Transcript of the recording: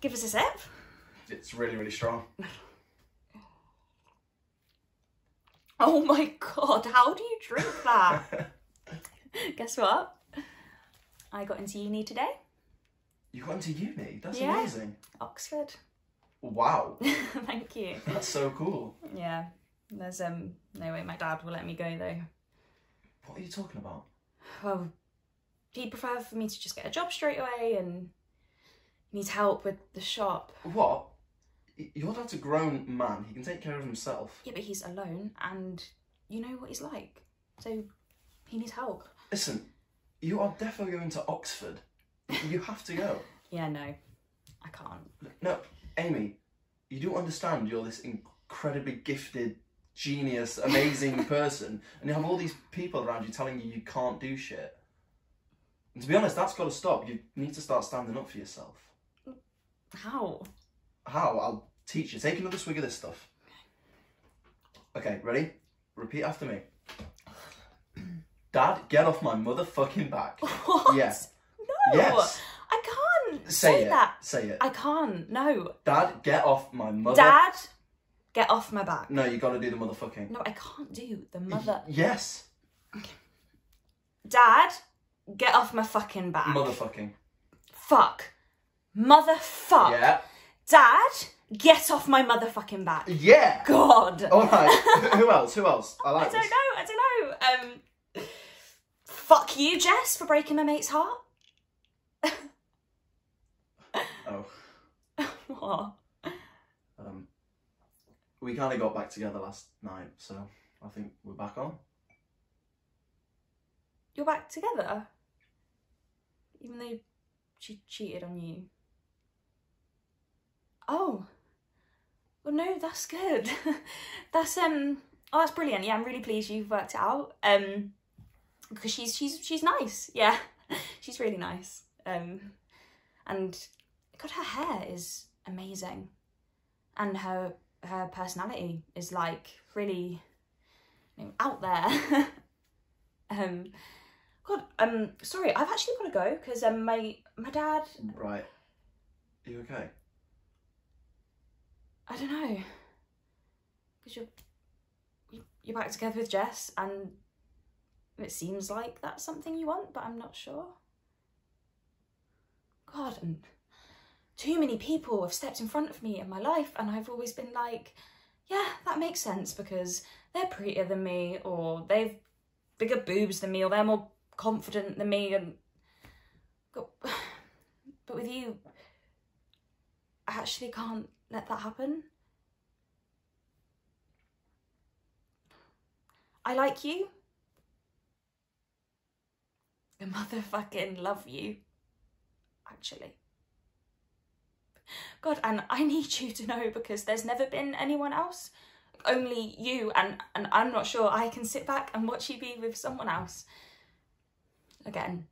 Give us a sip. It's really, really strong. Oh my god, how do you drink that? Guess what? I got into uni today, You got into uni? That's Yeah. amazing. Oxford. Wow. Thank you. That's so cool. Yeah, there's um no way my dad will let me go though. What are you talking about? Well, he'd prefer for me to just get a job straight away and he needs help with the shop. What? Your dad's a grown man. He can take care of himself. Yeah, but he's alone and you know what he's like. So he needs help. Listen, you are definitely going to Oxford. You have to go. Yeah, no. I can't. No, Amy, you do understand you're this incredibly gifted, genius, amazing person, and you have all these people around you telling you you can't do shit. And to be honest, that's got to stop. You need to start standing up for yourself. How? How? I'll teach you. Take another swig of this stuff. Okay, ready? Repeat after me. Dad, get off my motherfucking back. What? Yes. No. Yes. I can't Say, say, it. that. Say it. I can't. No. Dad, get off my mother. Dad, get off my back. No, you got to do the motherfucking. No, I can't do the mother. Yes. Dad, get off my fucking back. Motherfucking. Fuck. Motherfuck. Yeah. Dad, get off my motherfucking back. Yeah. God. All right. Who else? Who else? I like. I don't this. know. I don't know. Um, fuck you, Jess, for breaking my mate's heart. Oh. What? Um. We kind of got back together last night, so I think we're back on. You're back together, even though she cheated on you. Oh. Well, no, that's good. that's um. Oh, that's brilliant. Yeah, I'm really pleased you've worked it out. Um, because she's she's she's nice. Yeah, she's really nice. Um, and God, her hair is amazing, and her her personality is like really you know, out there. um, God, um, sorry, I've actually got to go because um, my my dad, Right. Are you okay? I don't know, because you're you- you're back together with Jess, and it seems like that's something you want, but I'm not sure. God, and too many people have stepped in front of me in my life, and I've always been like, yeah, that makes sense because they're prettier than me, or they've bigger boobs than me, or they're more confident than me, and but with you, I actually can't let that happen. I like you. I motherfucking love you. Actually. God, and I need you to know because there's never been anyone else. Only you, and, and I'm not sure I can sit back and watch you be with someone else. Again.